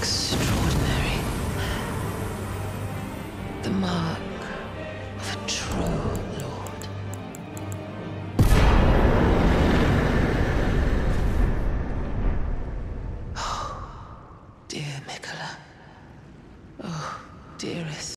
extra.